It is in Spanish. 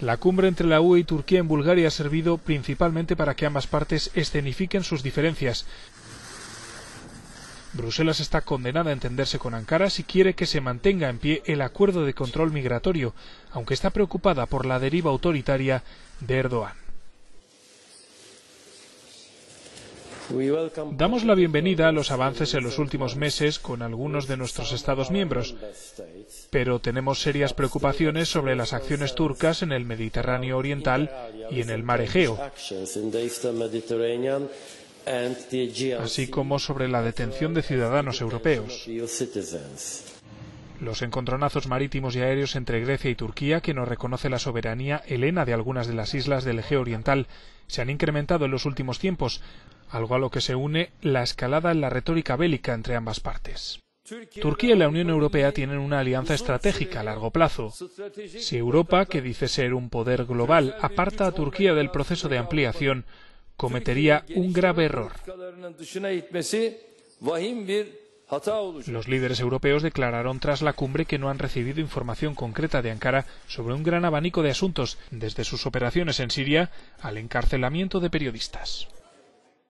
La cumbre entre la UE y Turquía en Bulgaria ha servido principalmente para que ambas partes escenifiquen sus diferencias. Bruselas está condenada a entenderse con Ankara si quiere que se mantenga en pie el acuerdo de control migratorio, aunque está preocupada por la deriva autoritaria de Erdogan. Damos la bienvenida a los avances en los últimos meses con algunos de nuestros Estados miembros, pero tenemos serias preocupaciones sobre las acciones turcas en el Mediterráneo Oriental y en el Mar Egeo, así como sobre la detención de ciudadanos europeos. Los encontronazos marítimos y aéreos entre Grecia y Turquía, que no reconoce la soberanía helena de algunas de las islas del Egeo Oriental, se han incrementado en los últimos tiempos, algo a lo que se une la escalada en la retórica bélica entre ambas partes. Turquía y la Unión Europea tienen una alianza estratégica a largo plazo. Si Europa, que dice ser un poder global, aparta a Turquía del proceso de ampliación, cometería un grave error. Los líderes europeos declararon tras la cumbre que no han recibido información concreta de Ankara sobre un gran abanico de asuntos, desde sus operaciones en Siria al encarcelamiento de periodistas.